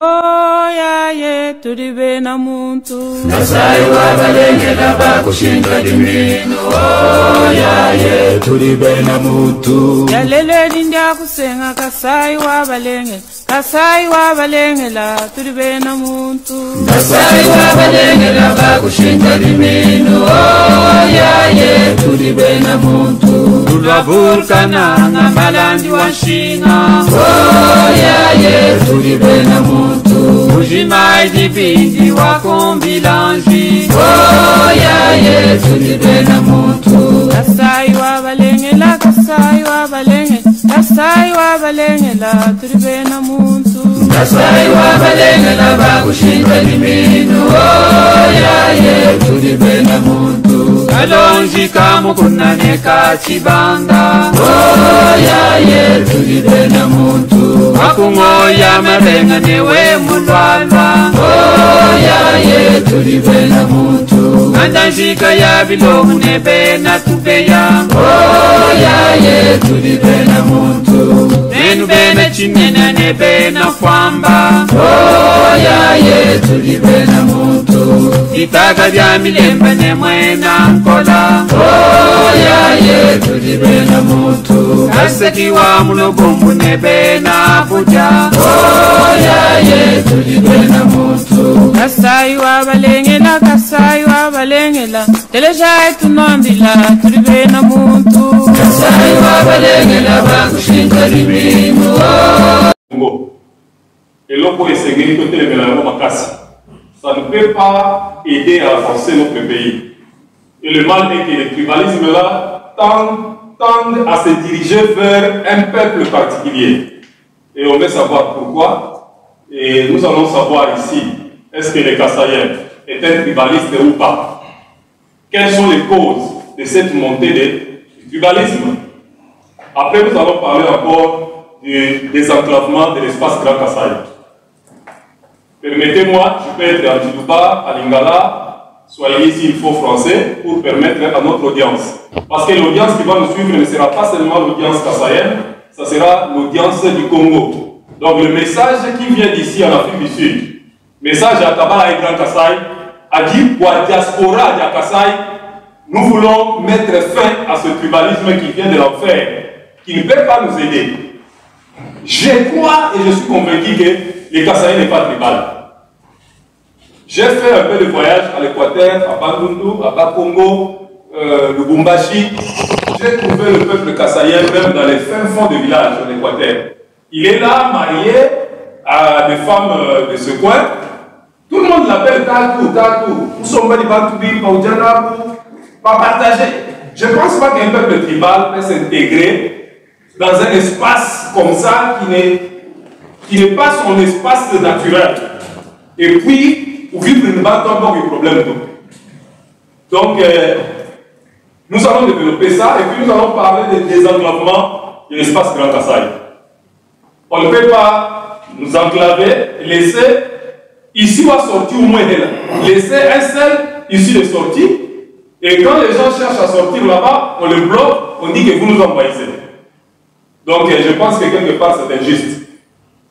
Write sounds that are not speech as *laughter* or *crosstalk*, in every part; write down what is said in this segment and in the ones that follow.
oya ye tuli be na muntu. Nasayi wabalengela bakushinga dimino oya ye tuli be na muntu. Yaleleli ndyakusenga kasayi wabalengela kasayi wabalengela tuli be na muntu. Nasayi wabalengela bakushinga dimino oya ye tuli be na muntu. tunavuka na malandi wa shina oya yesu libena mutu mujimai dibindi wa kombilanji oya yesu libena mutu kasai wa balengela kasai wa balenge kasai wa balengela tulibena mutu kasai wa balengela bakushinda limino oya yesu libena mutu alonjika mukunaneka chibanga oya ye tulile na muntu. Akung'oya maleng'anewe mulwana. Oya ye tulile na muntu andanjika ya bilomu nebena tubeya oyaye tuli bena muntu. Benu bena chinene nebena kwamba. Oyaye tuli bena muntu. Itaka lya milembe nemwena nkola oyaye tuli bena muntu buja bakushinga limino Congo. eloko esengeli totelemela yango makasi. Ça ne peut pas aider à avancer notre pays. Et le mal est que le tribalisme là tend, tend à se diriger vers un peuple particulier. Et on veut savoir pourquoi. Et nous allons savoir ici est-ce que les Kassaïens est un tribaliste ou pas? Quelles sont les causes de cette montée du tribalisme? Après nous allons parler encore du désenclavement de l'espace Grand Kassai. Permettez-moi, je peux être en Djibouba, à Lingala, soyez ici, il faut français, pour permettre à notre audience. Parce que l'audience qui va nous suivre ne sera pas seulement l'audience kassaïenne, ça sera l'audience du Congo. Donc le message qui vient d'ici en Afrique du Sud, message à Tabala et Grand Kassai, a dit pour la diaspora de Kassai, nous voulons mettre fin à ce tribalisme qui vient de l'enfer, qui ne peut pas nous aider. Je crois et je suis convaincu que les Kassaïens n'est pas tribal. J'ai fait un peu de voyage à l'Équateur, à Bandundu, à Bakongo, euh, Lubumbashi. J'ai trouvé le peuple kassaïen même dans les fins fonds de village de l'Équateur. Il est là, marié à des femmes euh, de ce coin. Tout le monde l'appelle Tatou, Tatou. Nous sommes pas pas partager. Je ne pense pas qu'un peuple tribal peut s'intégrer dans un espace comme ça qui n'est pas son espace naturel. Et puis, vivre une bande, on a des problèmes. Donc, nous allons développer ça et puis nous allons parler de désenclavement de l'espace Grand Kassai. On ne peut pas nous enclaver, laisser ici va sortir au moins là. Laisser un seul ici de sortie. Et quand les gens cherchent à sortir là-bas, on le bloque, on dit que vous nous envahissez. Donc euh, je pense que quelque part c'est injuste.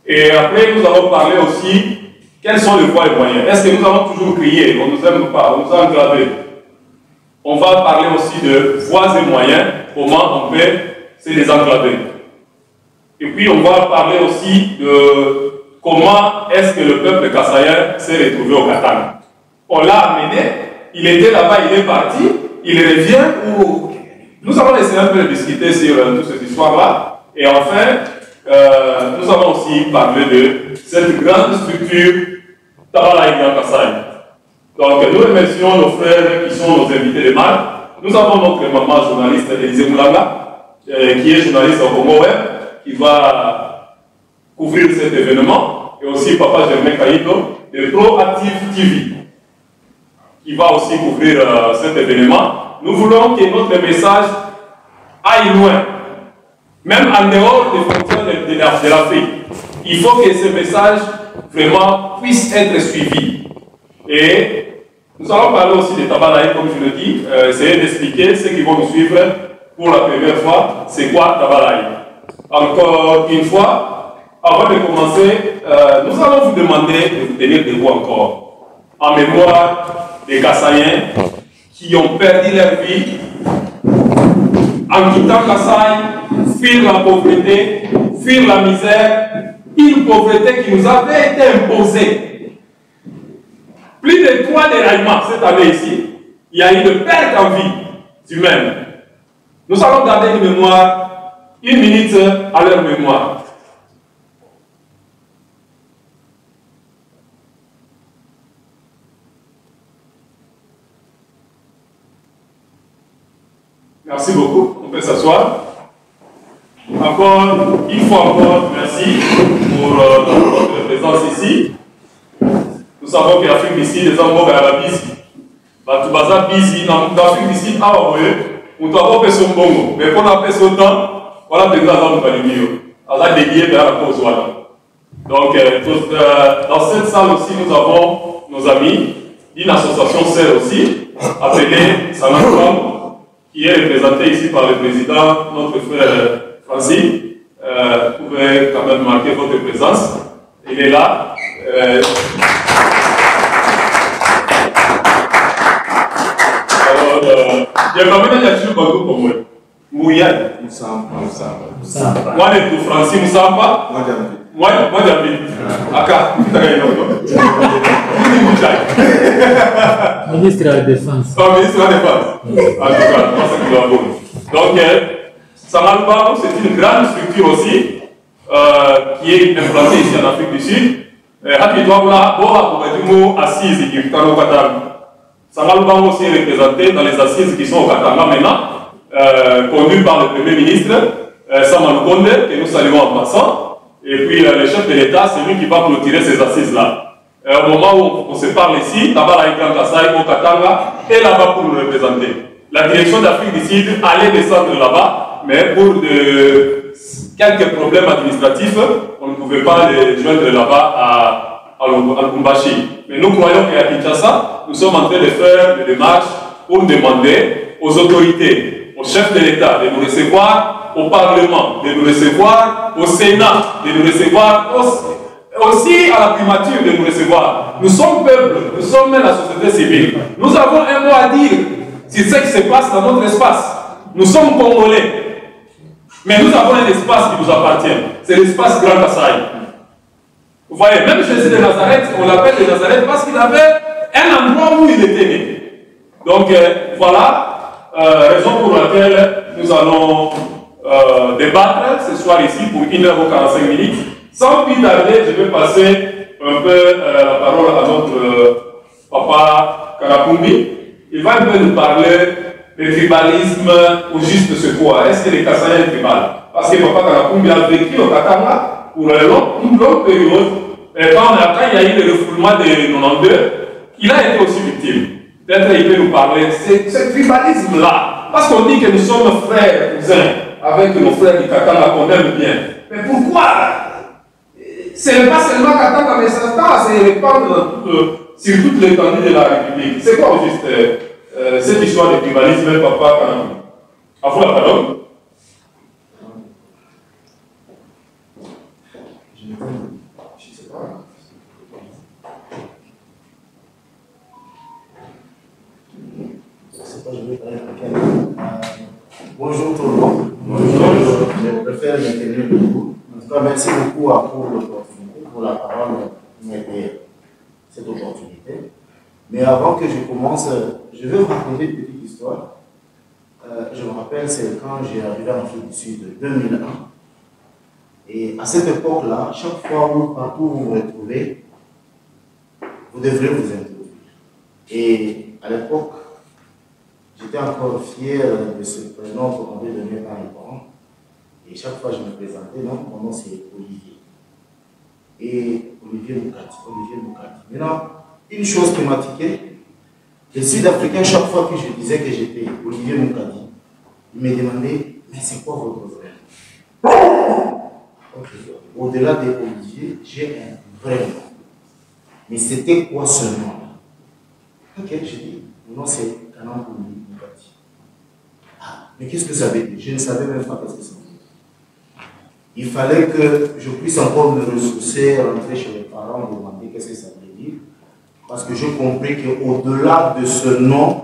Et après, nous allons parler aussi quels sont les voies et moyens? Est-ce que nous allons toujours crier, on ne nous aime pas, on nous a enclavés On va parler aussi de voies et moyens, comment on peut se désenclaver. Et puis on va parler aussi de comment est-ce que le peuple kassaïen s'est retrouvé au Katanga. On l'a amené, il était là-bas, il est parti, il revient où nous allons essayer un peu de discuter sur euh, toute cette histoire-là. Et enfin, euh, nous allons aussi parler de cette grande structure Donc nous remercions nos frères qui sont nos invités de marque. Nous avons notre maman journaliste Élisée Moulanga, euh, qui est journaliste au Congo Web, qui va couvrir cet événement. Et aussi papa Germain Kaïto de Proactive TV, qui va aussi couvrir euh, cet événement. Nous voulons que notre message aille loin, même en dehors des frontières de l'Afrique. Il faut que ce message vraiment puisse être suivi. Et nous allons parler aussi des Tabalaï, comme je le dis, euh, essayer d'expliquer ceux qui vont nous suivre pour la première fois, c'est quoi Tabalaï. Encore une fois, avant de commencer, euh, nous allons vous demander de vous tenir debout encore, en mémoire des Kassaïens qui ont perdu leur vie en quittant Kassai, fuir la pauvreté, fuir la misère, une pauvreté qui nous avait été imposée. Plus de trois déraillements cette année ici, il y a eu de perte en vie humaine. Nous allons garder une mémoire, une minute à leur mémoire. Merci beaucoup. On peut s'asseoir. Encore, une fois encore, merci pour euh, votre présence ici. Nous savons que l'Afrique les hommes vont vers la bise. Batu baza busy dans l'Afrique d'ici, awa boye, mutu akope so mbongo, mais mpona apesa autant, voilà président aza moto alingi yo, aza dédié vers la cause wana. Donc, euh, euh, dans cette salle aussi, nous avons nos amis d'une association sœur aussi, appelée Sanakram, qui est représentée ici par le président, notre frère Francis. Euh, vous pouvez quand même marquer votre présence. Il est là. Euh, alors, euh, il y a quand même un Bagou pour moi. Mouyane. Musamba, Musamba. Moi, je suis Francis Moussamba. Moi, j'aime Moi, moi, j'habite. Aka, tu as Ministre de la Défense. Pas ministre de la Défense. En tout cas, moi, c'est bon. Donc, Samalba, c'est une grande structure aussi, euh, qui est implantée ici en Afrique du Sud. Rapidement, on a beaucoup assise est au Katanga. Samalba aussi est représenté dans les assises qui sont au Katanga maintenant, euh, par le Premier ministre euh, Konde, que nous saluons en passant. Et puis euh, le chef de l'État, c'est lui qui va clôturer ces assises-là. Euh, au moment où on se parle ici, Tabara Ikan Kassai, au Katanga, est là-bas pour nous représenter. La direction d'Afrique du Sud allait descendre là-bas, mais pour quelques problèmes administratifs, on ne pouvait pas les joindre là-bas à, à. Mais nous croyons qu'à Kinshasa, nous sommes en train de faire des démarches pour demander aux autorités, au chef de l'État de nous recevoir, au Parlement de nous recevoir, au Sénat de nous recevoir, aussi à la primature de nous recevoir. Nous sommes peuple, nous sommes la société civile. Nous avons un mot à dire sur ce qui se passe dans notre espace. Nous sommes Congolais. Mais nous avons un espace qui nous appartient. C'est l'espace Grand Kassai. Vous voyez, même Jésus de Nazareth, on l'appelle de Nazareth parce qu'il avait un endroit où il était né. Donc euh, voilà, euh, raison pour laquelle nous allons euh, débattre ce soir ici pour 1h45 minutes. Sans plus tarder, je vais passer un peu la parole à notre papa Karakumbi. Il va un peu nous parler du tribalisme au juste secours. Est-ce que les Kassaïens sont tribal Parce que papa Karakumbi a vécu au Katanga pour une longue période. Et quand, on a, quand il y a eu le refoulement de 92, il a été aussi victime. Peut-être qu'il peut nous parler de ce tribalisme-là. Parce qu'on dit que nous sommes frères, cousins, avec nos frères du Katanga qu'on aime bien. Mais pourquoi? Ce n'est pas seulement Katanga, mais ça c'est répandre sur toute l'étendue de la République. C'est quoi juste euh, cette histoire de tribalisme, papa Kanambi À vous la parole. Je sais pas. Je sais pas, je vais parler à quel. Bonjour tout le monde. Bonjour. Je préfère maintenir debout. En tout cas, merci beaucoup à pour l'opportunité, pour la parole qui m'a été cette opportunité. Mais avant que je commence, je vais vous raconter une petite histoire. Euh, je me rappelle, c'est quand j'ai arrivé en Afrique du Sud 2001. Et à cette époque-là, chaque fois où, partout vous vous retrouvez, vous devrez vous introduire. Et à l'époque, j'étais encore fier de ce prénom qu'on m'avait donné par les parents. Et chaque fois, je me présentais, non, mon nom c'est Olivier. Et Olivier Moukati, Olivier Moukati. Maintenant, une chose qui m'a tiqué, les Sud-Africains, chaque fois que je disais que j'étais Olivier Moukati, ils me demandaient, mais c'est quoi votre vrai. Au-delà de Olivier, j'ai un vrai nom. Mais c'était quoi ce nom-là Ok, j'ai dit, mon nom c'est Kanam Moukati. Ah, mais qu'est-ce que ça veut dire? Je ne savais même pas ce que ça veut dire. il fallait que je puisse encore me ressourcer, rentrer chez les parents, demander qu'est-ce que ça veut dire. Parce que j'ai compris qu'au-delà de ce nom,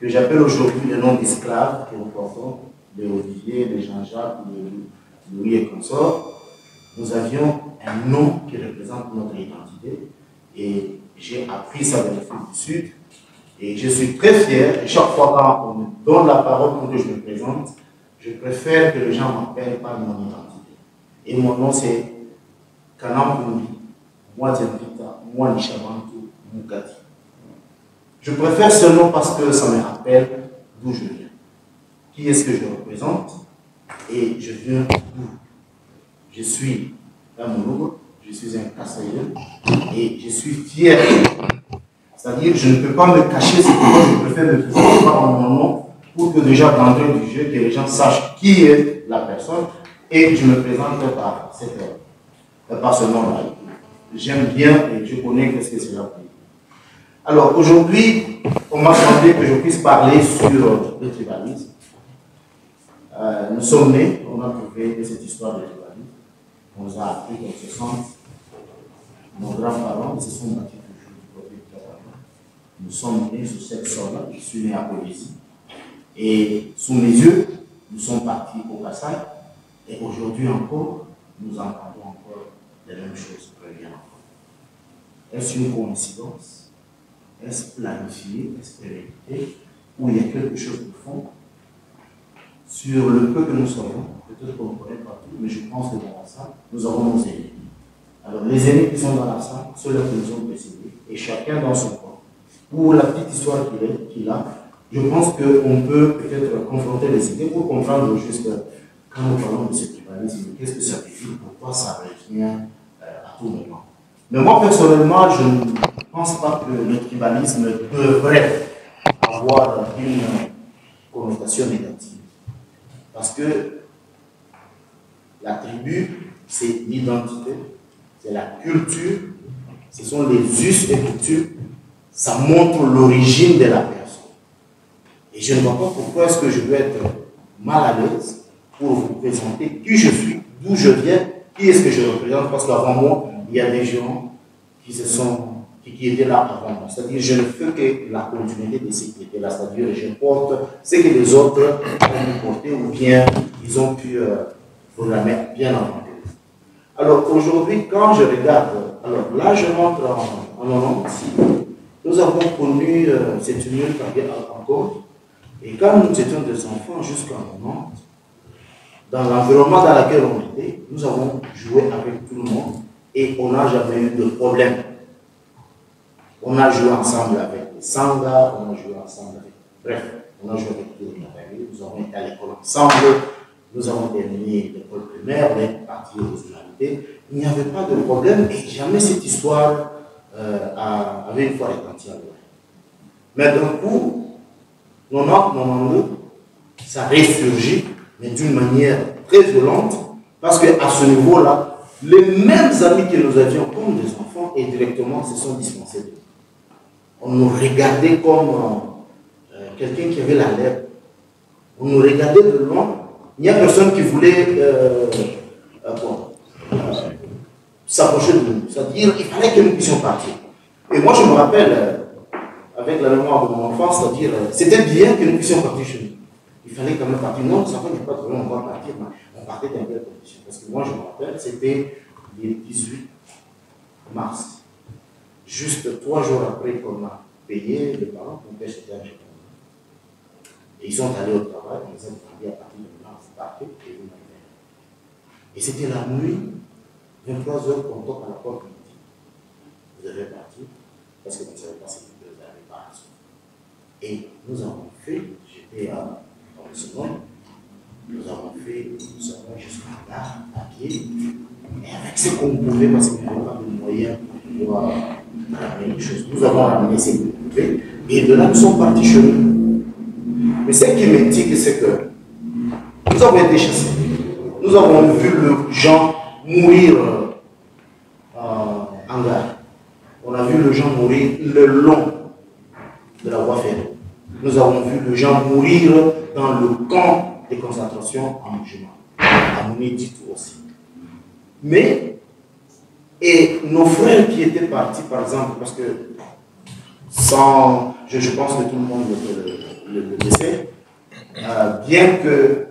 que j'appelle aujourd'hui le nom d'esclave, que nous portons, de Olivier, de Jean-Jacques, de Louis et consorts, nous avions un nom qui représente notre identité. Et j'ai appris ça dans l'Afrique du Sud. Et je suis très fier. Et chaque fois qu'on me donne la parole pour que je me présente, je préfère que les gens m'appellent par mon identité. Et mon nom, c'est Kanampundi, moi moi Nishabantu, Je préfère ce nom parce que ça me rappelle d'où je viens. Qui est-ce que je représente Et je viens d'où? Je suis un Moulour, je suis un Kassaïen et je suis fier. C'est-à-dire, je ne peux pas me cacher ce que moi je préfère me présenter par mon nom pour que déjà d'entrée du jeu, que les gens sachent qui est la personne et je me présente par, cette, par ce nom-là. J'aime bien et je connais ce que c'est là. Alors aujourd'hui, on m'a demandé que je puisse parler sur le tribalisme. Euh, nous sommes nés, on a trouvé cette histoire de tribalisme. On nous a appris dans ce sens. Nos grands-parents se sont battus toujours du Nous sommes nés sur cette sol-là. Je suis né à Poésie. Et sous mes yeux, nous sommes partis au Kassai. Et aujourd'hui encore, nous entendons encore les mêmes choses. Est-ce une coïncidence? Est-ce planifié Est-ce prémédité Ou il y a quelque chose de fond Sur le peu que nous savons, peut-être qu'on ne connaît pas tout, mais je pense que dans la salle, nous avons nos aînés. Alors, les aînés qui sont dans la salle, ceux-là qui nous ont précédés, et chacun dans son coin. Pour la petite histoire qu'il a, je pense qu'on peut peut-être confronter les idées pour comprendre juste quand nous parlons de ce qu'est-ce que ça dire, pourquoi ça revient euh, à tout moment. Mais moi, personnellement, je ne pense pas que le tribalisme devrait avoir une connotation négative. Parce que la tribu, c'est l'identité, c'est la culture, ce sont les us et coutumes, ça montre l'origine de la personne. Et je ne vois pas pourquoi est-ce que je dois être mal à l'aise pour vous présenter qui je suis, d'où je viens, qui est-ce que je représente, parce qu'avant moi, il y a des gens qui se sont qui, étaient là avant moi. C'est-à-dire, je ne fais que la continuité de ce qui était là. C'est-à-dire, je porte ce que les autres ont porté ou bien ils ont pu euh, mettre bien avant Alors aujourd'hui, quand je regarde, alors là je montre en, en nous avons connu euh, cette union encore. Et quand nous étions des enfants jusqu'à 90, dans l'environnement dans lequel on était, nous avons joué avec tout le monde et on n'a jamais eu de problème. On a joué ensemble avec les Sanga, on a joué ensemble avec. Bref, on a joué avec tous les familles, nous avons été à l'école ensemble, nous avons terminé l'école primaire, on est partis aux universités. Il n'y avait pas de problème et jamais cette histoire euh, avait une fois retenti à Mais d'un coup, 90, 92, ça ressurgit, mais d'une manière très violente, parce qu'à ce niveau-là, les mêmes amis que nous avions comme des enfants et directement se sont dispensés de on nous regardait comme euh, euh, quelqu'un qui avait la lèvre. On nous regardait de loin. Il n'y a personne qui voulait euh, s'approcher de nous. C'est-à-dire qu'il fallait que nous puissions partir. Et moi, je me rappelle, avec la mémoire de mon enfance, c'est-à-dire, c'était bien que nous puissions partir chez nous. Il fallait quand même partir. Non, ça ne pas trop, on va partir, on partait dans quelle condition Parce que moi, je me rappelle, c'était le 18 mars. Juste trois jours après qu'on a payé les parents, mon père s'était un Et ils sont allés au travail, ils ont dit à partir de là, vous partez et vous m'avez Et c'était la nuit, 23 heures, qu'on toque à la porte, vous avez parti, parce que vous ne savez pas que vous avez parti. Et nous avons fait, j'étais dans le second, nous avons fait, nous avons jusqu'à gare, à pied, et avec ce qu'on pouvait, parce qu'il n'y avait pas de moyens pour nous avons ramené ces poupées et de là nous sommes partis chez nous. Mais ce qui dit, c'est que nous avons été chassés. Nous avons vu le gens mourir euh, en gare. On a vu le gens mourir le long de la voie ferrée. Nous avons vu le gens mourir dans le camp concentration en mouvement. À tout aussi. Mais, et nos frères qui étaient partis, par exemple, parce que sans, je, pense que tout le monde le, le, le, sait, euh, bien que,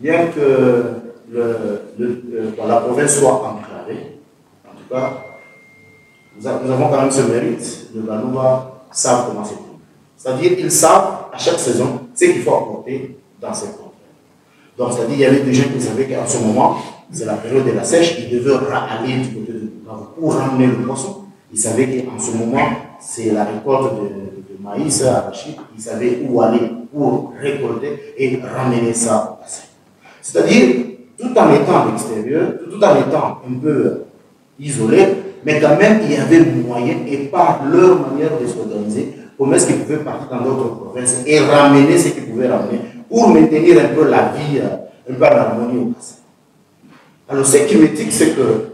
bien que le, le- la province soit enclavée, en tout cas, nous avons quand même ce mérite, le Banouba savent comment c'est. C'est-à-dire qu'ils savent à chaque saison ce qu'il faut apporter dans cette contrée. Donc, c'est-à-dire qu'il y avait des gens qui savaient qu'en ce moment, c'est la période de la sèche, ils devaient aller du côté de pour ramener le poisson. Ils savaient qu'en ce moment, c'est la récolte de, de maïs, arachide. Ils savaient où aller pour récolter et ramener ça au bassin. C'est-à-dire, tout en étant à l'extérieur, tout en étant un peu isolé, mais quand même, il y avait moyen, et par leur manière de s'organiser, comment est-ce qu'ils pouvaient partir dans d'autres provinces et ramener ce qu'ils pouvaient ramener pour maintenir un peu la vie, euh, un peu en harmonie au bassin. Alors, ce qui me dit, c'est que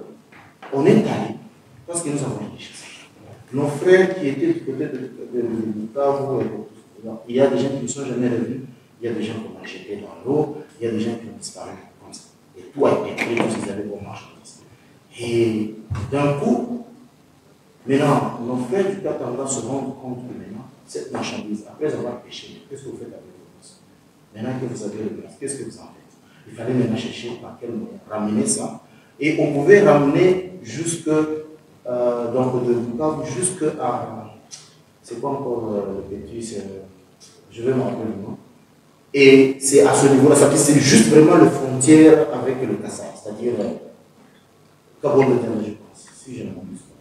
on est allé, parce que nous avons été chassés. Nos frères qui étaient du côté de, de, de de- il y a des gens qui ne sont jamais revenus, il y a des gens qui ont jetés dans l'eau, il y a des gens qui ont disparu comme ça. Et tout a été pris comme s'ils avaient pour marchandises. Et d'un coup, maintenant, nos frères du Katanga se rendent compte que maintenant, cette marchandise, après avoir pêché, qu'est-ce que vous faites avec Maintenant que vous avez le poisson, qu'est-ce que vous en faites? Il fallait maintenant chercher par quel moyen ramener ça. Et on pouvait ramener jusque, euh, de Bukavu jusqu'à, c'est quoi encore euh, le petit, je vais me rappeler le nom. Et c'est à ce niveau-là, c'est juste vraiment le frontière avec le Kassai, c'est-à-dire euh, Cabo de Terre, je pense, si je ne m'abuse pas.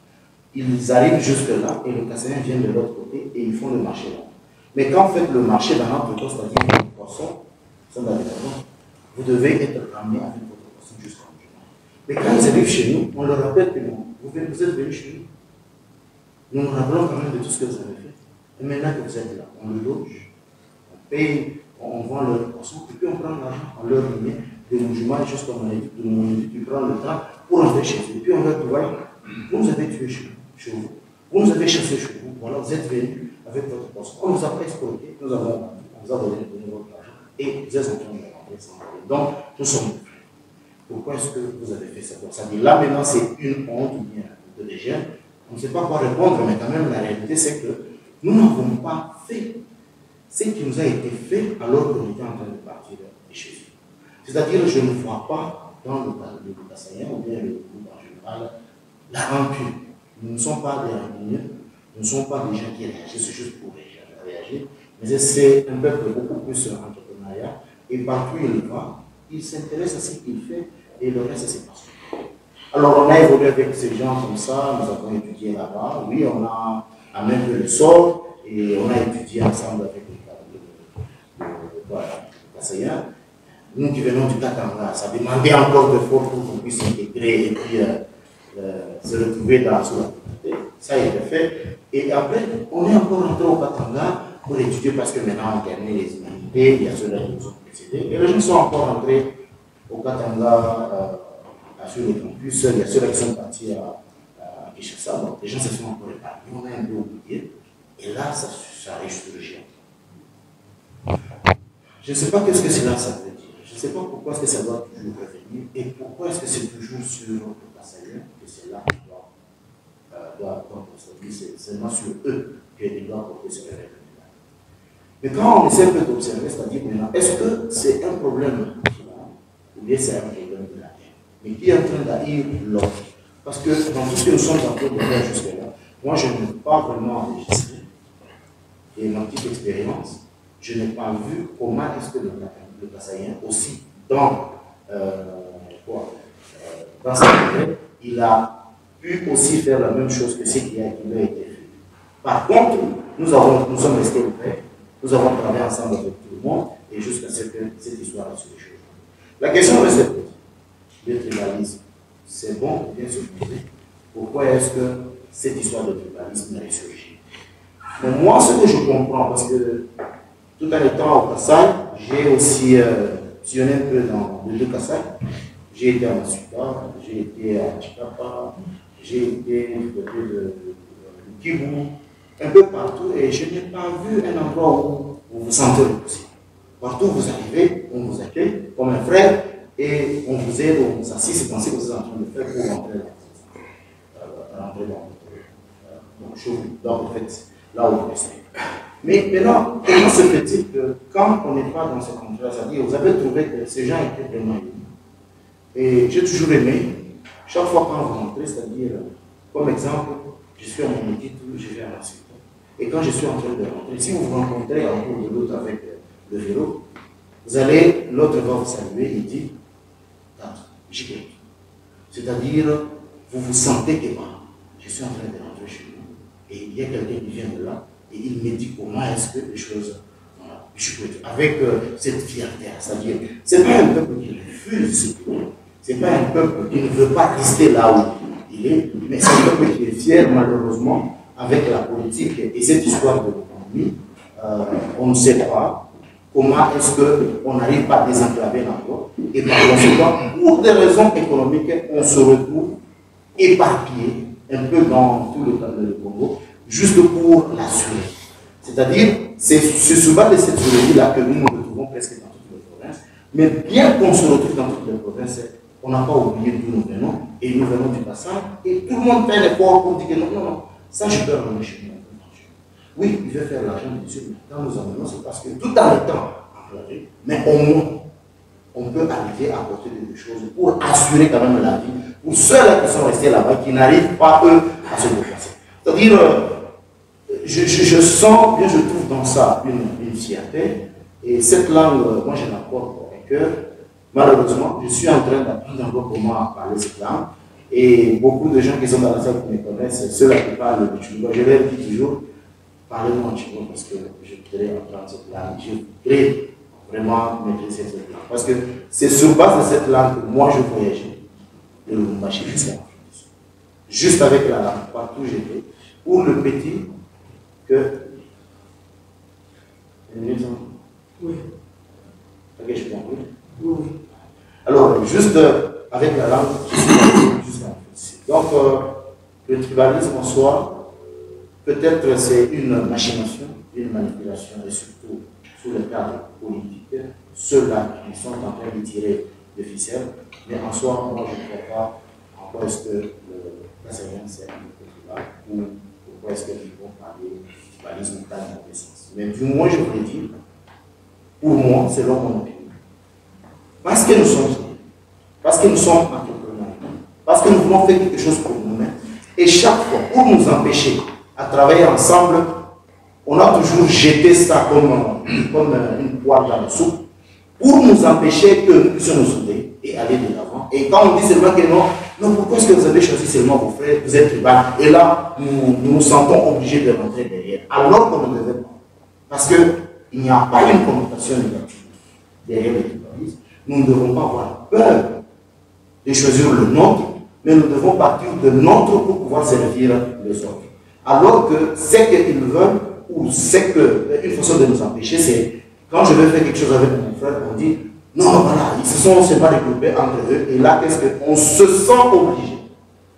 Ils arrivent jusque-là et le Kassaïen vient de l'autre côté et ils font le marché là. Mais quand vous faites le marché dans notre cas, c'est-à-dire vous devez être ramené avec votre poisson jusqu'en juin. Mais quand ils arrivent chez nous, on leur rappelle que non, vous, vous êtes venus chez nous. Nous nous rappelons quand même de tout ce que vous avez fait. Et maintenant que vous êtes là, on le loge, on paye, on vend leur poisson, et puis on prend l'argent, on leur remet de Moujuma jusqu'à mon équipe, de mon équipe, tu prends le temps pour entrer chez eux. Et puis on leur dit, voilà, vous nous avez tué chez nous, vous, vous nous avez chassé chez vous, voilà, vous êtes venus avec votre poisson. On vous a exploité, nous avons on vous a donné, votre et vous êtes en train de rentrer sans. Donc, nous sommes. Pourquoi est-ce que vous avez fait ça? Ça dit là maintenant c'est une honte de légère. On ne sait pas quoi répondre, mais quand même la réalité c'est que nous n'avons pas fait ce qui nous a été fait alors qu'on était en train de partir de chez eux. C'est-à-dire, je ne vois pas dans le, Kassaïen ou bien le groupe en général la rancune. Nous ne sommes pas des rancuniers, nous ne sommes pas des gens qui réagissent juste pour réagir, mais c'est un peuple beaucoup plus et partout il va, il s'intéresse à ce qu'il fait et le reste c'est parce alors, on a évolué avec ces gens comme ça, nous avons étudié là-bas. Oui, on a amené le sort et on a étudié ensemble avec les Kassaïen. Nous qui venons du Katanga, ça demandait encore de force pour qu'on puisse s'intégrer et puis euh, euh, se retrouver dans la communauté. Ça a été fait. Et après, on est encore rentré au Katanga pour étudier parce que maintenant on termine les y a ceux-là qui nous ont précédés. Et les gens sont encore rentrés au Katanga. Euh, sur les campus, il y a ceux-là qui sont partis à, à les gens se sont encore épargnés, on a un peu oublié, et là, ça, ça ressurgit. Je ne sais pas qu'est-ce que cela ça veut dire, je ne sais pas pourquoi est-ce que ça doit toujours revenir, et pourquoi est-ce que c'est toujours sur le passager que c'est là qu'on doit, euh, doit, doit c'est seulement sur eux qu'ils doivent porter ce réveil. Mais quand on essaie d'observer, c'est-à-dire maintenant, est-ce que c'est un problème ou bien c'est un problème de la terre? Mais qui est en train d'haïr l'homme. Parce que dans tout ce que nous sommes en train de faire jusque-là, moi je n'ai pas vraiment enregistré. Et petite expérience, je n'ai pas vu comment est-ce que le, le aussi dans, euh, quoi, euh, dans sa tête, il a pu aussi faire la même chose que ce qui a, été fait. Par contre, nous, avons, nous sommes restés prêts, nous avons travaillé ensemble avec tout le monde, et jusqu'à ce que cette histoire se déchoue. La question reste petite le tribalisme, c'est bon ou bien se poser pourquoi est-ce que cette histoire de tribalisme est ressurgie Mais moi, ce que je comprends, parce que tout en étant au Kassai, j'ai aussi euh, un peu dans le Kassai. J'ai été à Masuka, j'ai été à Chikapa, j'ai été du côté de, de, de Kibu, un peu partout, et je n'ai pas vu un endroit où vous vous sentez repoussé. Partout où vous arrivez, on vous accueille comme un frère, et on vous aide, on vous assiste, c'est ce que vous êtes en train de faire pour rentrer. Euh, dans votre, euh, dans votre chose, dans votre fête, là où vous restez. Mais maintenant, comment se fait-il que quand on n'est pas dans ce contrat, c'est-à-dire vous avez trouvé que ces gens étaient vraiment. Et j'ai toujours aimé, chaque fois quand vous rentrez, c'est-à-dire, comme exemple, je suis mon équipe, je vais à la suite. Et quand je suis en train de rentrer, si vous vous rencontrez en cours de l'autre avec euh, le vélo, vous allez, l'autre va vous saluer et dit, j'y vais. C'est-à-dire, vous vous sentez que bah, je suis en train de rentrer chez vous, et il y a quelqu'un qui vient de là, et il me dit comment est-ce que les choses. Voilà, je peux avec euh, cette fierté, c'est-à-dire, ce n'est pas un peuple qui refuse ce qu'il ce n'est pas un peuple qui ne veut pas rester là où il est, mais c'est un peuple qui est fier, malheureusement, avec la politique et cette histoire de l'économie. Euh, on ne sait pas comment est-ce qu'on n'arrive pas à désenclaver l'emploi. Et par conséquent, pour des raisons économiques, on se retrouve éparpillé un peu dans tout le, le Congo, juste pour l'assurer. C'est-à-dire, c'est souvent de cette survie-là que nous nous retrouvons presque dans toutes les provinces. Mais bien qu'on se retrouve dans toutes les provinces, on n'a pas oublié d'où nous venons, et nous venons du passage, et tout le monde fait l'effort pour dire que non, non, non, ça je peux chez nous. Oui, il veut faire l'argent, mais quand nous amenons, c'est parce que tout en étant enclavé, mais au moins, on peut arriver à apporter des choses pour assurer quand même la vie pour ceux-là qui sont restés là-bas, qui n'arrivent pas, eux, à se déplacer. C'est-à-dire, euh, je, sens, bien je trouve dans ça une, une fierté, et cette langue, euh, moi je l'apporte au cœur, Malheureusement, je suis en train d'apprendre encore comment parler cette langue. Et beaucoup de gens qui sont dans la salle qui me connaissent, ceux-là qui parlent le Chiluba, je leur dis toujours, parlez-moi en Chiluba parce que je voudrais apprendre cette langue. Je voudrais vraiment maîtriser cette langue. Parce que c'est sur base de cette langue que moi je voyageais de Lubumbashi jusqu'à. Juste avec la langue, partout j'étais. Pour le petit, que. Oui. Ok, je comprends. Oui. Alors, juste euh, avec la langue, Donc, euh, le tribalisme en soi, peut-être c'est une machination, une manipulation, et surtout sous le cadre politique, ceux-là qui sont en train de tirer le ficelle, mais en soi, moi je ne crois pas en quoi est-ce que l'assaillant c'est un peu ou pourquoi est-ce qu'ils vont parler du tribalisme dans le sens. Mais du moins, je voulais dire, pour moi, selon mon opinion, parce que nous sommes parce que nous sommes entrepreneurs, parce que nous voulons faire quelque chose pour nous-mêmes. Et chaque fois, pour nous empêcher à travailler ensemble, on a toujours jeté ça comme, comme une poire dans le soupe pour nous empêcher que nous puissions nous souder et aller de l'avant. Et quand on dit seulement que non, non, pourquoi est-ce que vous avez choisi seulement vos frères, vous êtes tribal Et là, nous, nous sentons obligés de rentrer derrière, alors qu'on ne devait pas. Parce qu'il n'y a pas une connotation négative derrière le tribalisme nous ne devons pas avoir peur de choisir le nôtre, mais nous devons partir de notre pour pouvoir servir les autres. Alors que ce qu'ils veulent, ou c'est qu'une façon de nous empêcher, c'est quand je veux faire quelque chose avec mon frère, on dit non, voilà, ils se sont pas regroupés entre eux, et là, qu'est-ce qu'on se sent obligé,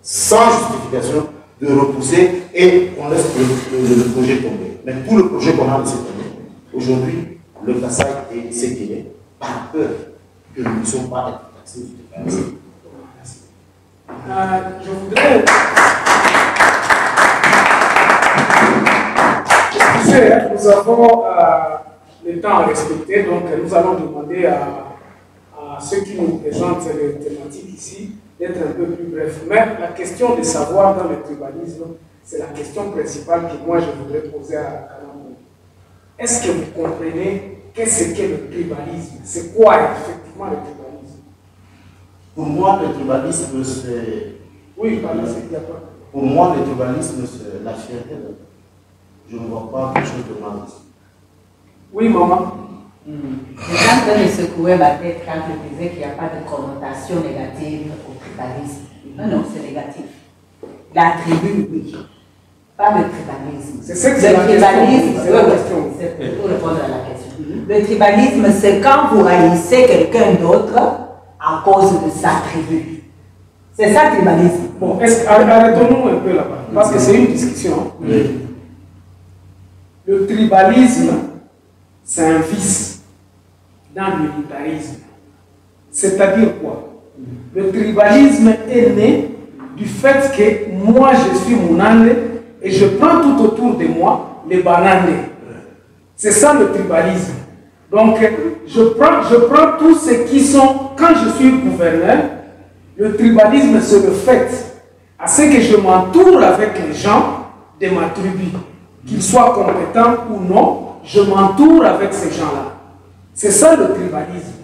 sans justification, de repousser et on laisse le, projet tomber. Mais tout le projet qu'on a laissé tomber, aujourd'hui, le passage est ce qu'il est, par peur que nous ne sommes pas être taxés euh, je voudrais. Je disais, nous avons euh, le temps à respecter, donc nous allons demander à, ceux qui nous présentent les thématiques ici d'être un peu plus brefs. Mais la question de savoir dans le tribalisme, c'est la question principale que moi je voudrais poser à Kalamou. Est-ce que vous comprenez qu'est-ce qu'est le tribalisme? C'est quoi effectivement le tribalisme? Pour moi, le tribalisme, c'est. Oui, c'est Pour moi, le tribalisme, c'est la fierté. Je ne vois pas quelque chose de mal Oui, maman. Hmm. J'étais en train de secouer ma tête quand je disais qu'il n'y a pas de connotation négative au tribalisme. Non, non, c'est négatif. La tribu, oui. Pas le tribalisme. C'est ce que le tribalisme, c'est pour répondre à la question. Le tribalisme, c'est quand vous haïssez quelqu'un d'autre à cause de sa tribu. C'est ça le tribalisme. Bon, arrêtons-nous un peu là-bas, parce que c'est une discussion. Le tribalisme, c'est un vice dans le militarisme. C'est-à-dire quoi? Le tribalisme est né du fait que moi je suis Mounane et je prends tout autour de moi les bananes. C'est ça le tribalisme. Donc je prends, je prends tous ceux qui sont, quand je suis gouverneur, le tribalisme c'est le fait à ce que je m'entoure avec les gens de ma tribu, qu'ils soient compétents ou non, je m'entoure avec ces gens-là. C'est ça le tribalisme.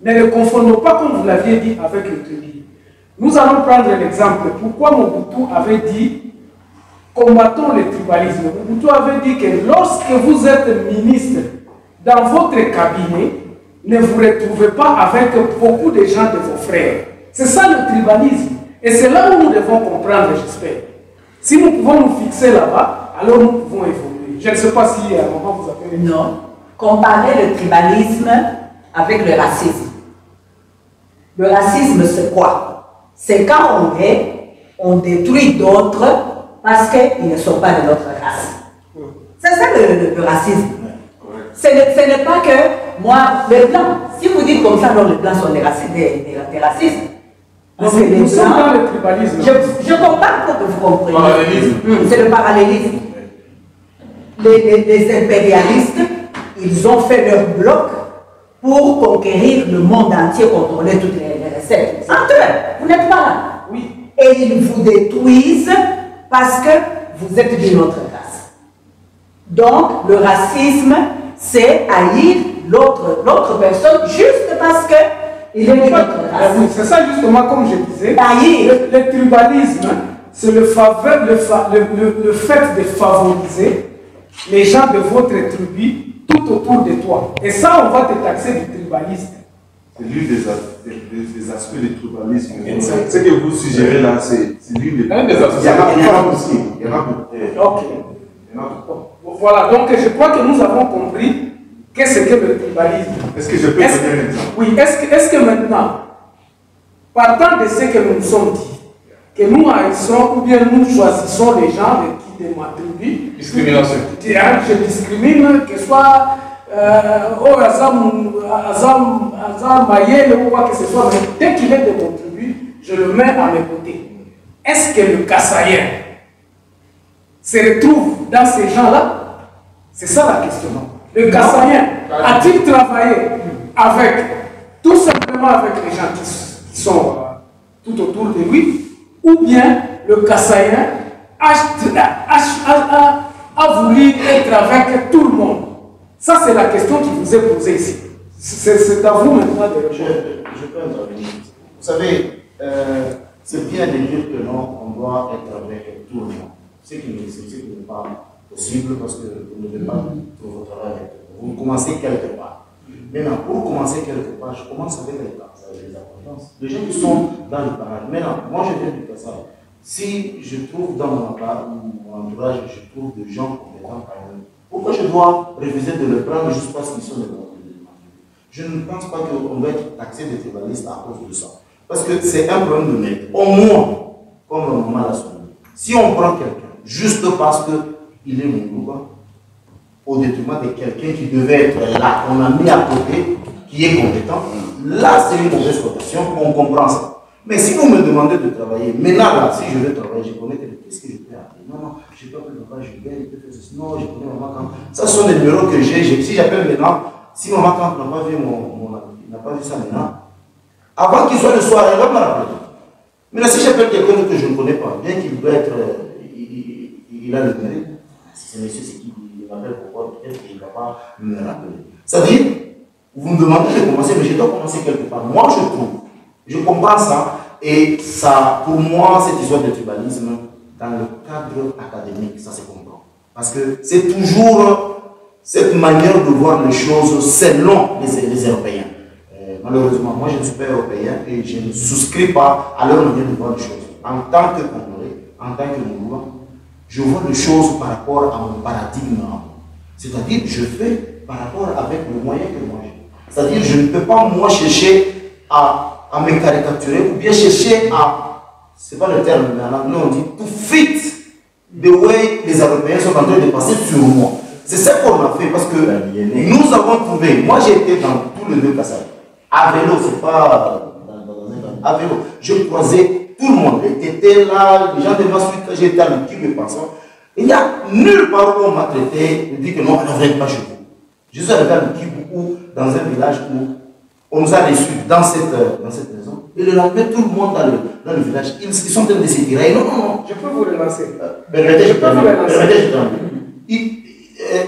Ne le confondons pas, comme vous l'aviez dit, avec le tribu. Nous allons prendre l'exemple. Pourquoi Mobutu avait dit combattons le tribalisme? Mobutu avait dit que lorsque vous êtes ministre dans votre cabinet, ne vous retrouvez pas avec beaucoup de gens de vos frères. C'est ça le tribalisme. Et c'est là où nous devons comprendre, j'espère. Si nous pouvons nous fixer là-bas, alors nous pouvons évoluer. Je ne sais pas si à un moment vous avez... Non. Comparer le tribalisme avec le racisme. Le racisme, c'est quoi? C'est quand on est, on détruit d'autres parce qu'ils ne sont pas de notre race. C'est ça le, le- le racisme. Ce n'est pas que moi, les blancs, si vous dites comme ça, non, les blancs sont des racistes. Des, des- des racistes. Parce que les Nous sommes dans blancs, le tribalisme. je, je comprends pour que vous compreniez. Parallélisme. Hum, C'est le parallélisme. Les, les- les impérialistes, ils ont fait leur bloc pour conquérir le monde entier, contrôler toutes les, les recettes. Entre eux, vous n'êtes pas là. Oui. Et ils vous détruisent parce que vous êtes d'une autre race. Donc, le racisme, c'est haïr l'autre l'autre personne juste parce qu'il est d'une autre Ah race. oui, c'est ça justement, comme je disais. Haïr. Le, le tribalisme, c'est le, faveur- le, fa- le- le- le fait de favoriser les gens de votre tribu tout autour de toi. Et ça, on va te taxer du tribaliste. C'est l'une des, as- des, des- des aspects du tribalisme. Ce que vous suggérez là, c'est l'une des. Aspects. Il y en a il aussi. Il y en a beaucoup. Ok. Il y en a beaucoup. Voilà, donc je crois que nous avons compris qu'est-ce que le tribalisme. Est-ce que je peux Est-ce donner un exemple? Oui, est-ce que, est-ce que maintenant, partant de ce que nous nous sommes dit, que nous haïssons ou bien nous choisissons les gens de qui de ma tribu, Discrimination. Hein, je discrimine, que ce soit euh, oh, Azam, Azam, Azam Mayel ou quoi que ce soit, mais dès qu'il est de mon tribu, je le mets à mes côtés. Est-ce que le Kassaïen se retrouve dans ces gens-là? C'est ça la question. Le Kassaïen a-t-il travaillé avec, tout simplement avec les gens qui, sont euh, tout autour de lui, ou bien le Kassaïen a, a- a- a- a voulu être avec tout le monde? Ça, c'est la question qui vous est posée ici. C'est à vous maintenant de Je, répondre. je peux intervenir. Vous savez, euh, c'est bien de dire que non, on doit être avec tout le monde. Ce qui n'est pas possible parce que vous ne devez pas tout votre travail. Vous commencez quelque part. Maintenant, pour commencer quelque part, je commence avec les cas, avec les acquaintances. Les gens qui sont dans le parage. Maintenant, moi je viens du Kassai. Si je trouve dans mon, entourage- mon entourage, je trouve des gens compétents par exemple, pourquoi je dois refuser de le prendre juste parce qu'ils sont de mon je ne pense pas qu'on doit être taxé de tribalistes à cause de ça. Parce que c'est un problème de mérite. Au moins, comme le moment l'a souligné, si on prend quelqu'un juste parce qu'il est mon au détriment de quelqu'un qui devait être là, on a mis à côté, qui est compétent, là c'est une mauvaise cotation, on comprend ça. Mais si vous me demandez de travailler, maintenant là, si je veux travailler, je connais que- qu'est-ce que je peux appeler. Non, non, je peux appeler papa, je vais, peut faire ceci. Non, je connais maman. Ça, ce sont des numéros que j'ai. Si j'appelle maintenant, si maman n'a pas vu mon, mon n'a pas vu ça maintenant, avant qu'il soit le soir, il va me rappeler. Maintenant, si j'appelle quelqu'un que je ne connais pas, bien qu'il doit être, euh, il, a le mérite, si ce monsieur c'est qui, il m'appelle pourquoi, peut-être qu'il ne va pas me rappeler. C'est-à-dire, vous me demandez de commencer, mais je dois commencer quelque part. Moi, je trouve, je comprends ça, et ça, pour moi, cette histoire de tribalisme, dans le cadre académique, ça se comprend. Parce que c'est toujours cette manière de voir les choses selon les, les Européens. Euh, malheureusement, moi je ne suis pas européen et je ne souscris pas à leur manière de voir les choses. En tant que Congolais, en tant que Moulouan, je vois les choses par rapport à mon paradigme. C'est-à-dire, je fais par rapport avec le moyen que moi j'ai. C'est-à-dire, je ne peux pas moi chercher à, à me caricaturer ou bien chercher à, c'est pas le terme, mais en anglais on dit to fit the way les Européens sont en train de passer sur moi. C'est ça qu'on a fait parce que nous avons trouvé, moi j'ai été dans tout le deux Kassai. à vélo, c'est pas à vélo. Je croisais tout le monde. Ils étaient là, les gens de ma suite, j'étais à l'équipe de passants. Il n'y a nulle part où on m'a traité de dire que non, on ne vient pas chez vous. Je suis arrivé à l'équipe ou dans un village où on nous a reçus dans cette, euh, dans cette maison. Et le lendemain, tout le monde dans le, dans le village, ils, ils sont en train de se tirer. Non, non, non. Je peux vous relancer. Euh, Permettez, je termine. Permettez, je termine. Ils, euh,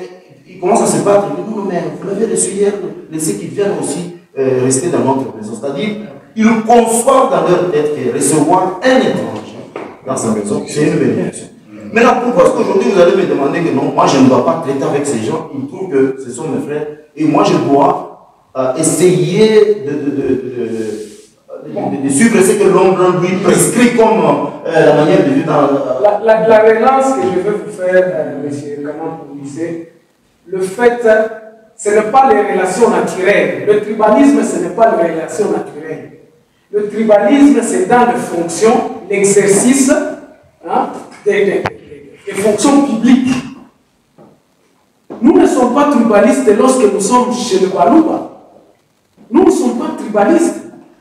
ils commencent à se battre. Ils disent, non, mais vous l'avez reçu hier, laissez qu'ils viennent aussi euh, rester dans notre maison. C'est-à-dire, ils conçoivent dans leur tête que recevoir un étranger dans sa maison, c'est une bénédiction. Maintenant, pourquoi est-ce qu'aujourd'hui vous allez me demander que non, moi je ne dois pas traiter avec ces gens, ils trouvent que ce sont mes frères, et moi je dois euh, essayer de, de, de, de, de- de suivre ce que l'homme lui prescrit comme euh, la manière de vivre dans La, la, la relance que je veux vous faire, euh, monsieur comment vous disiez, le fait, euh, ce n'est pas les relations naturelles. Le tribalisme, ce n'est pas les relations naturelles. Le tribalisme, c'est dans les fonctions, l'exercice hein, des, des- des fonctions publiques. Nous ne sommes pas tribalistes lorsque nous sommes chez le Balouba. Nous ne sommes pas tribalistes.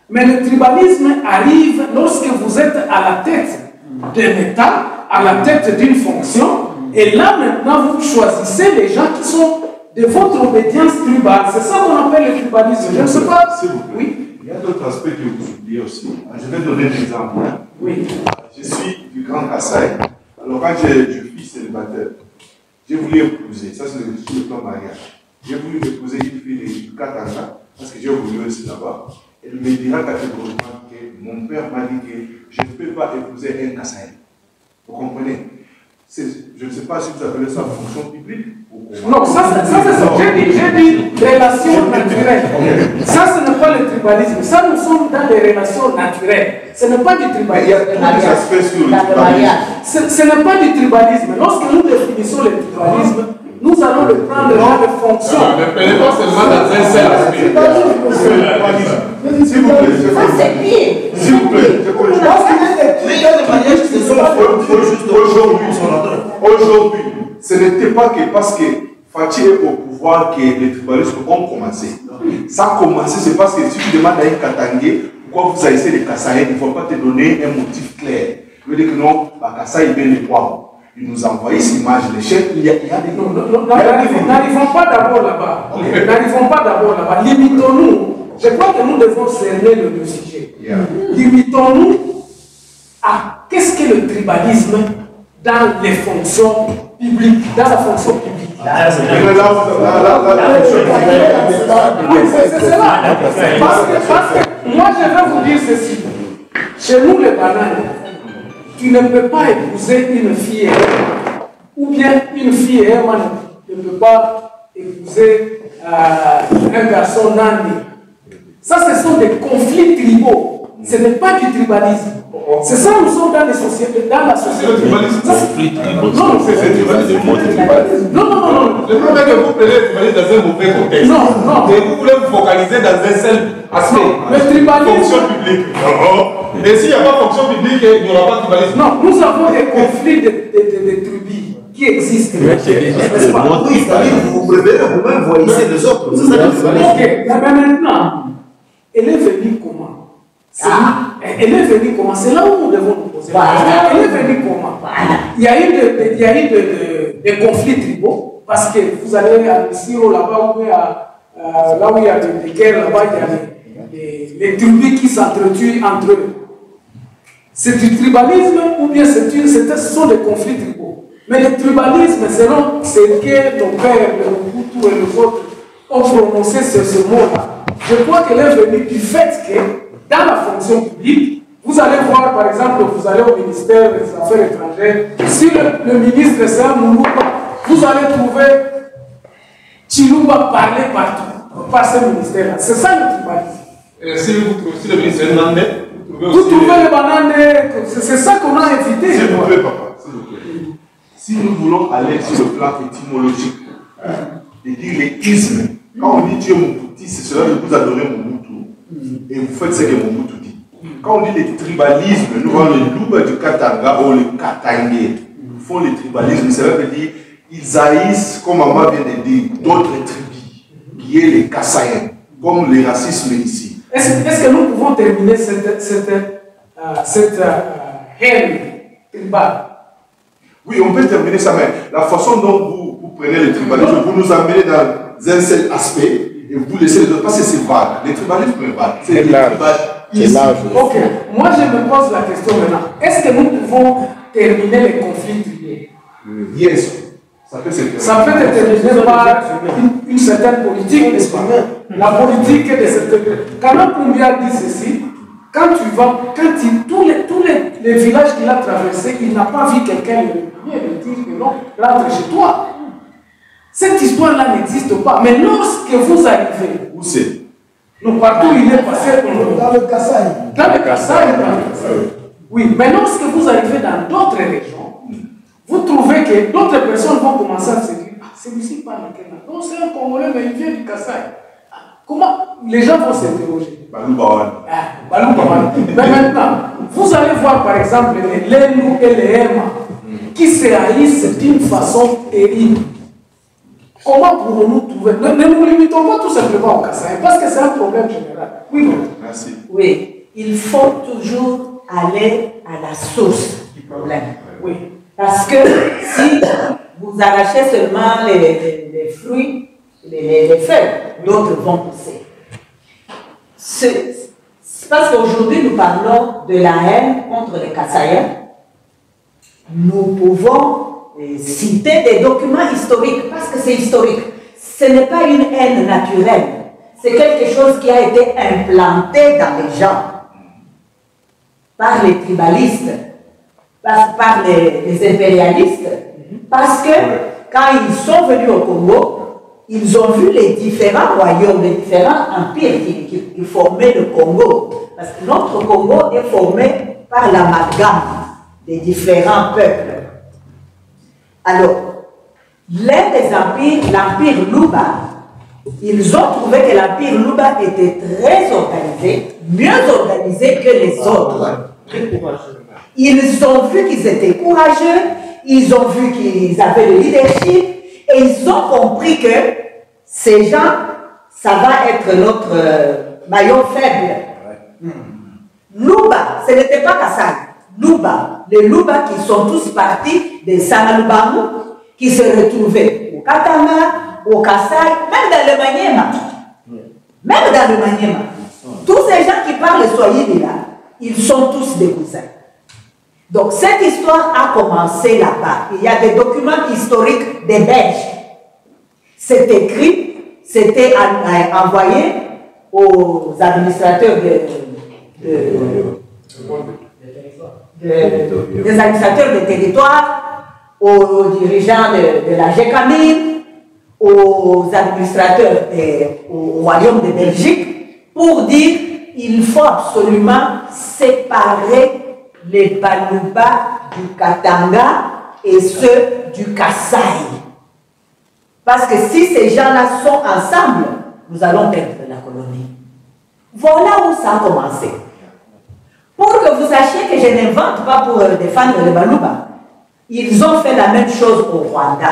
Mais le tribalisme arrive lorsque vous êtes à la tête d'un État, à la tête d'une fonction, et là maintenant vous choisissez les gens qui sont de votre obédience tribale. C'est ça qu'on appelle le tribalisme. Je ne sais pas. Oui, Que vous oubliez aussi. Je vais donner un exemple. hein. oui. Je suis du Grand Kassai. Alors, quand je, suis célibataire, j'ai voulu épouser, ça c'est le, plan mariage. J'ai voulu épouser une fille du Katanga, parce que j'ai voulu aussi là-bas. Elle me dira catégoriquement que mon père m'a dit que je ne peux pas épouser un Kassai. Vous comprenez? Je ne sais pas si vous appelez ça fonction publique. Non, ça, c'est- ça c'est ça. J'ai dit, j'ai dit relations naturelles. Ça, ce n'est pas le tribalisme. Ça, nous sommes dans des relations naturelles. Ce n'est pas du Mais il y a tribalisme. tribalisme. Ce, ce n'est pas du tribalisme. Lorsque nous définissons le tribalisme, nous allons le prendre dans les fonctions. Pas seulement dans un seul aspect. S'il vous plaît, je Ça, c'est. S'il vous plaît, je Aujourd'hui, aujourd'hui, ce n'était pas que parce que Fatih est au pouvoir que les tribalismes ont commencé. Ça a commencé, c'est parce que si tu demandes à un Katangé pourquoi vous haïssez les Kassaïens, il ne faut pas te donner un motif clair. Il veut dire que non, bah, Kassaï est bien les poids. Il nous envoie cette image, les chefs, il y a, il y a des Non, noms. non, non, N'arrivons pas d'abord là-bas. N'arrivons pas d'abord là-bas. Limitons-nous. Je crois que nous devons cerner le, le sujet. Yeah. Limitons-nous à qu'est-ce que le tribalisme dans les fonctions publiques, dans la fonction publique? Parce que, moi, je vais vous dire ceci. Chez nous, les bananes, tu ne peux pas épouser une fille ou bien une fille et un ne peut pas épouser euh, un garçon nani. Ça, ce sont des conflits tribaux. Ce n'est pas du tribalisme. C'est ça, nous sommes dans, les sociétés, dans la C'est société. le tribalisme. Ça, c'est- Non, C'est c'est le tribalisme. non, non, non, non. Le problème est que vous prenez le tribalisme dans un mauvais contexte. Non, non. Et vous voulez vous focaliser dans un seul aspect. Le tribalisme- Fonction publique. Et s'il n'y a pas fonction publique, il n'y aura pas de tribalisme. Non, nous avons des conflits de, de, de, de tribus qui existent. N'est-ce pas? Oui, c'est-à-dire que vous préférez vous-même voyez les autres. C'est ça le tribalisme. Ok, mais maintenant, elle est venue comment? Elle est venue comment? C'est là où nous devons nous poser Voilà. Elle est venue comment? Voilà. Il y a eu, de, de- il y a eu de, de- des conflits tribaux, parce que vous allez à Siro là-bas, là où il y a des, guerres, là-bas, il y a les, les- les tribus qui s'entretuent entre eux. C'est du tribalisme ou bien c'est ce sont des conflits tribaux. Mais le tribalisme, selon ce que ton père, le Hutu et les autres ont prononcé ce, ce mot-là, je crois qu'elle est venue du fait que dans la fonction publique, vous allez voir, par exemple, vous allez au ministère des Affaires étrangères, si le, le ministre c'est un Moulouba, vous allez trouver Chilouba parler partout, par ce ministère-là. C'est ça le tribalisme. Et si vous trouvez si le ministre est Nandé, vous trouvez Vous trouvez les bananes, c'est ça qu'on a évité. S'il vous plaît, papa, s'il vous plaît. Si nous voulons aller sur le plan étymologique, et dire les ismes, quand on dit Dieu Mobutu, c'est cela que vous adorez Mobutu, et vous faites ce que Mobutu dit. Quand on dit les tribalismes, nous voyons le Louba du Katanga ou le Katangé, ils font les tribalismes, cela veut dire ils haïssent, comme maman vient de dire, d'autres tribus, qui est les Kassaïens, comme le racisme ici. Est-ce est-ce que nous pouvons terminer cette, cette, euh, cette euh, haine tribale? Oui, on peut terminer ça, mais la façon dont vous, vous prenez le tribalisme, vous nous amenez dans un seul aspect et vous laissez les autres, parce que c'est vague. Le tribalisme est vague. C'est le large. Ok, moi je me pose la question maintenant. Est-ce que nous pouvons terminer les conflits tribaux Yes. Ça peut se terminer. Ça peut être terminé par une, une certaine politique, n'est-ce pas? La politique de cette. Quand Poumbia dit ceci, quand tu vas, quand il, tous, les, tous les, les villages qu'il a traversés, il n'a pas vu quelqu'un le le dire que non, rentre chez toi. Cette histoire-là n'existe pas. Mais lorsque vous arrivez, Où c'est? nous partout il est passé, Dans le Kassai. dans le Kassai, dans le Kassai. Oui, mais lorsque vous arrivez dans d'autres régions, vous trouvez que d'autres personnes vont commencer à se dire Ah, celui-ci parle quel langue? Non, c'est un Congolais, mais il vient du Kassai. Ah, Comment Les gens vont s'interroger? Balou. Ah, Balou. Mais maintenant, vous allez voir par exemple les Lengu et les Hema qui se haïssent d'une façon terrible. Comment pourrons-nous trouver Ne, ne nous limitons pas tout simplement au Kassai, parce que c'est un problème général. Oui. Merci. Oui, il faut toujours aller à la source du problème. Oui. Parce que si vous arrachez seulement les, les- les fruits, les, les- les feuilles, d'autres vont pousser. C'est parce qu'aujourd'hui nous parlons de la haine contre les Kassaïens. Nous pouvons citer des documents historiques parce que c'est historique. Ce n'est pas une haine naturelle. C'est quelque chose qui a été implanté dans les gens par les tribalistes, par, les, impérialistes, parce que quand ils sont venus au Congo, ils ont vu les différents royaumes, les différents empires qui- qui formaient le Congo. Parce que notre Congo est formé par l'amalgame des différents peuples. Alors, l'un des empires, l'empire Luba, ils ont trouvé que l'empire Luba était très organisé, mieux organisé que les autres. Ils ont vu qu'ils étaient courageux, ils ont vu qu'ils avaient le leadership et ils ont compris que ces gens, ça va être notre euh, maillon faible. Luba, ce n'était pas Kassai. Luba, les Luba qui sont tous partis de Sanalubangu, qui se retrouvaient au Katanga, au Kassai, même dans le Maniema. Même dans le Maniema. Tous ces gens qui parlent le Swahili là, ils sont tous des cousins. Donc cette histoire a commencé là-bas. Il y a des documents historiques des Belges. C'est écrit, c'était en- en- envoyé aux administrateurs de, de- de- des administrateurs des territoires, aux dirigeants de, de la GECAMIN, aux administrateurs des- au royaume de Belgique, pour dire il faut absolument séparer les Baluba du Katanga et ceux du Kassai. Parce que si ces gens-là sont ensemble, nous allons perdre la colonie. Voilà où ça a commencé. Pour que vous sachiez que je n'invente pas pour défendre les Baluba, ils ont fait la même chose au Rwanda.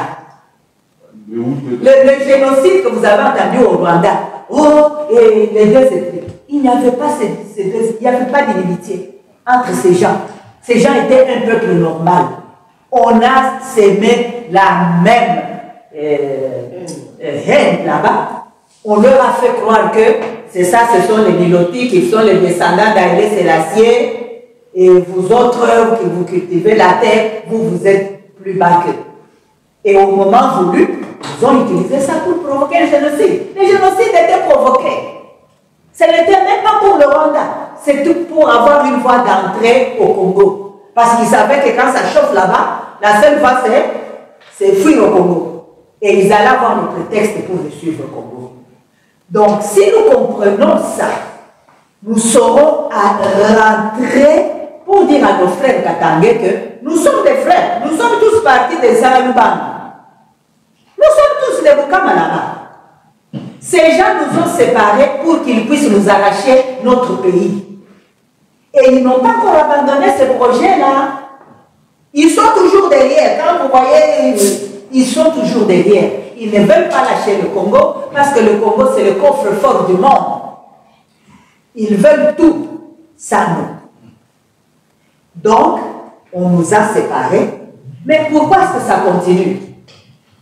Le génocide que vous avez entendu au Rwanda, oh, et les deux il n'y avait pas ces, ces deux- il n'y avait pas d'inimitié entre ces gens. Ces gens étaient un peuple normal. On a sémé la même euh, euh, haine là-bas. On leur a fait croire que c'est ça, ce sont les Nilotiques, qui sont les descendants d'Aïlé Sélassié, et vous autres qui vous cultivez la terre, vous, vous êtes plus bas qu'eux. Et au moment voulu, ils ont utilisé ça pour provoquer le génocide. Le génocide était provoqué. Ce n'était même pas pour le Rwanda. C'était pour avoir une voie d'entrée au Congo. Parce qu'ils savaient que quand ça chauffe là-bas, la seule voie, c'est, c'est fuir au Congo. Et ils allaient avoir le prétexte pour le suivre au Congo. Donc, si nous comprenons ça, nous saurons à rentrer pour dire à nos frères katangais que nous sommes des frères. Nous sommes tous partis des Zalaluban. Nous sommes tous les Bukama là-bas. Ces gens nous ont séparés pour qu'ils puissent nous arracher notre pays. Et ils n'ont pas encore abandonné ce projet-là. Ils sont toujours derrière. Quand vous voyez, ils sont toujours derrière. Ils ne veulent pas lâcher le Congo parce que le Congo, c'est le coffre-fort du monde. Ils veulent tout. Ça, non. Donc, on nous a séparés. Mais pourquoi est-ce que ça continue?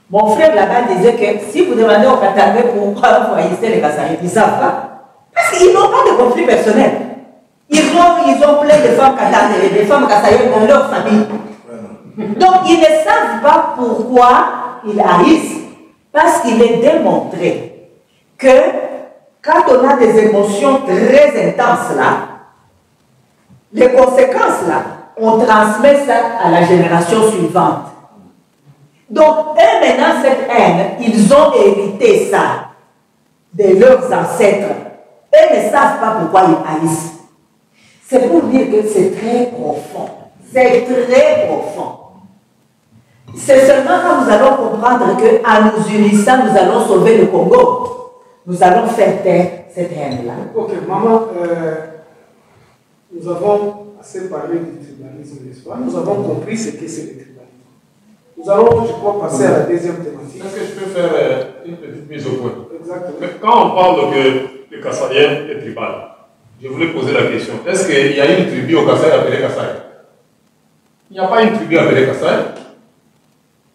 Mon frère là-bas disait que si vous demandez aux Katangais pourquoi vous haïssez les Kassaïs, ils ne savent pas. Parce qu'ils n'ont pas de conflit personnel. Ils ont, ils ont plein de femmes Katangais, des femmes Kassaïs dans leur famille. Donc, ils ne savent pas pourquoi ils haïssent. Parce qu'il est démontré que quand on a des émotions très intenses là, les conséquences là, on transmet ça à la génération suivante. Donc, eux maintenant, cette haine, ils ont hérité ça de leurs ancêtres. Eux ne savent pas pourquoi ils haïssent. C'est pour dire que c'est très profond. C'est très profond. C'est seulement quand nous allons comprendre qu'en nous unissant, nous allons sauver le Congo. Nous allons faire taire cette haine-là. Ok, maman, euh, nous avons assez parlé du tribalisme, n'est-ce pas? Nous avons compris ce que c'est le tribalisme. Nous allons, je crois, passer à la deuxième thématique. Est-ce que je peux faire euh, une petite mise au point? Exactement. Mais Quand on parle que le Kassaïen est tribal, je voulais poser la question. Est-ce qu'il y a une tribu au Kassai appelée Kassai Il n'y a pas une tribu appelée Kassai.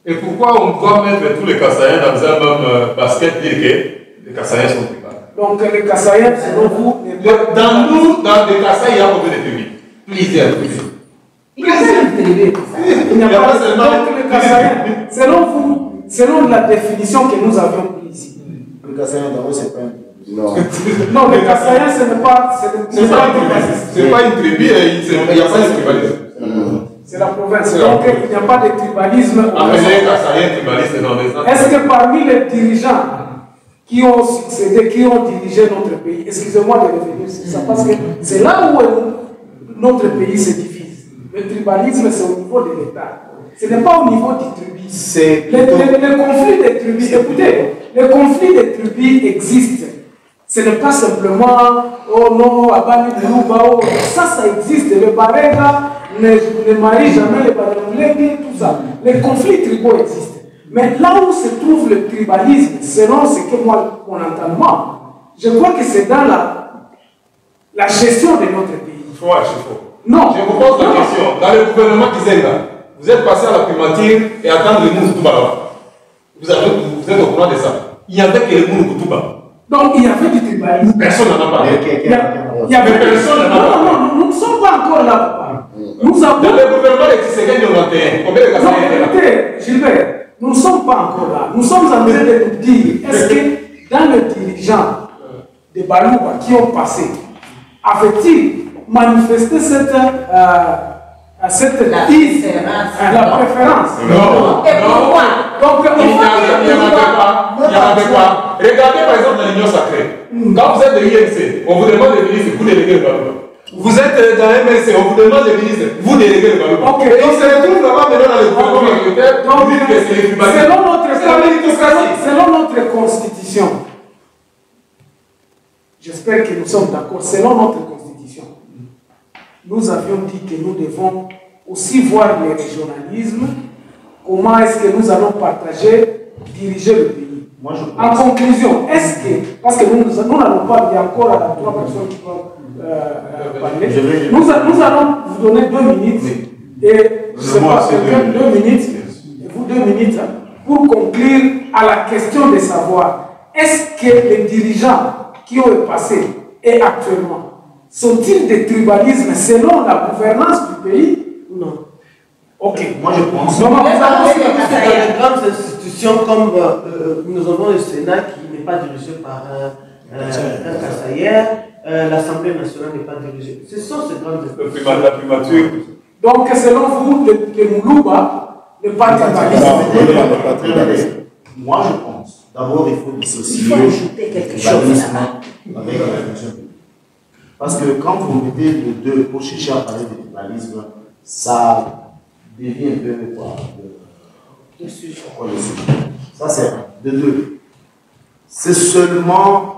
Et pourquoi on doit mettre tous les Kassaïens dans un même euh, basket, dire que les Kassaïens sont tribales Donc, les Kassaïens, selon vous, Dans nous, dans les Kassai, il y a combien de tribus Plusieurs tribus. Il n'y a pas seulement- Donc, les Kassaïens, selon vous, selon la définition que nous avions prise ici. Le Kassaïen d'abord, c'est pas un. Non. *laughs* Non, les Kassaïens, ce n'est pas, pas, pas une tribu. tribalisme. C'est pas une tribu, et il c'est- il n'y a pas de tribalisme. C'est la province. Donc, il n'y a pas de tribalisme. les Est-ce que parmi les dirigeants qui ont succédé, qui ont dirigé notre pays, excusez-moi de revenir sur ça, parce que c'est là où notre pays se divise. Le tribalisme, c'est au niveau de l'État. Ce n'est pas au niveau du tribus. C'est les conflits des tribus, écoutez, les conflits des tribus existent. Ce n'est pas simplement, oh non, Abani Mourouba, oh, ça, ça existe. Le Barega ne, ne marie jamais le Baremulenge, tout ça. Les conflits tribaux existent. Mais là où se trouve le tribalisme, selon ce que moi, mon entendement, je crois que c'est dans la, la gestion de notre pays. Faux, c'est faux. Non. Je vous pose la question. Dans le gouvernement là, vous êtes passé à la primature et attendre le Mounou Koutuba là-bas. Vous, avez- vous êtes au courant de ça. Il n'y avait que le Mounou Koutuba. Donc il y avait du tribalisme. Personne n'en a parlé. Il y avait personne n'en a Non, parlé. non, non, nous ne sommes pas encore là, papa. Nous avons. Dans le gouvernement de Tshisekedi 91, combien de Non, écoutez, Gilbert, nous ne sommes pas encore là. Nous sommes en train de nous dire, est-ce que dans les dirigeants de Balouba qui ont passé, avait-il manifesté cette, euh, cette La préférence. euh, la préférence? Non, Et pourquoi? Donc, Il n'y avait pas. Il n'y en avait pas. Regardez par exemple dans l'Union sacrée. Quand vous êtes de l'INC, on vous demande de ministre, vous déléguez le Balouba. Vous êtes euh, dans MLC, on vous demande de ministre, vous déléguez le Balouba. Ok. On se retrouve là-bas maintenant dans le gouvernement Donc, selon notre, selon notre constitution, j'espère que nous sommes d'accord, selon notre constitution, nous avions dit que nous devons aussi voir le régionalisme, comment est-ce que nous allons partager, diriger le pays. Moi, je En conclusion, est-ce que, parce que nous n'allons pas, il y a encore trois personnes qui euh, parler, Je vais- nous, allons vous donner deux minutes. Et je ne sais Moi, pas, c'est quelqu'un, deux deux minutes, et vous deux minutes, hein, pour conclure à la question de savoir est-ce que les dirigeants qui ont passé et actuellement sont-ils des tribalismes selon la gouvernance du pays non? Ok. Moi, je pense. Vous Mais Parce que dans les grandes institutions comme euh, euh, nous avons le Sénat qui n'est pas dirigé par euh, euh, un euh, l'Assemblée nationale n'est pas dirigée. Ce sont ces grandes Le primat- La primature. Donc, selon vous, le, le Moulouba n'est pas tribaliste. Moi, je pense. D'abord, il faut dissocier Il faut ajouter quelque chose là-bas. avec la fonction publique. Parce que quand vous mettez les deux, pour chercher à parler de tribalisme, ça devient un peu quoi, le- Le sujet. quoi, le sujet. Ça, c'est un. De deux, c'est seulement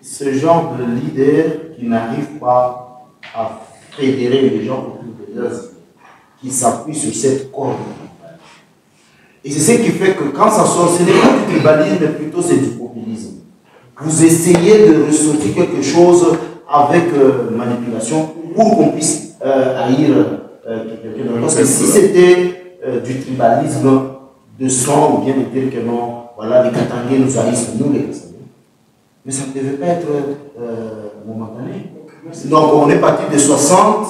ce genre de leader qui n'arrive pas à fédérer les gens autour de leurs qui s'appuie sur cette corde. Et c'est ce qui fait que quand ça sort, ce n'est pas du tribalisme, mais plutôt c'est du populisme. Vous essayez de ressortir quelque chose avec euh, manipulation pour qu'on puisse euh, haïr euh, quelqu'un. Parce que si c'était du tribalisme de sang ou bien de dire que non, voilà, les Katangais nous haïssent, nous les. Mais ça ne devait pas être euh, momentané. Donc on est parti de 60,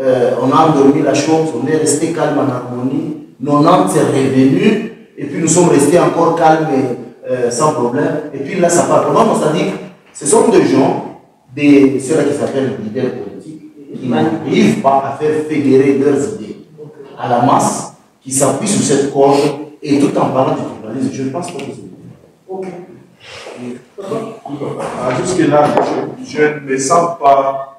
euh, on a endormi la chose, on est resté calme en harmonie, 90 est revenu, et puis nous sommes restés encore calmes et euh, sans problème. Et puis là, ça part. On dit Ce sont des gens, des, ceux-là qui s'appellent leaders politiques, qui n'arrivent pas à faire fédérer leurs idées à la masse, qui s'appuient sur cette corde, et tout en parlant du tribalisme, je ne pense pas que c'est Ok. Ah, Jusque-là, je, je ne me sens pas